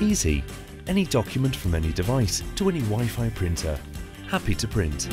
Easy. Any document from any device to any Wi-Fi printer. Happy to print.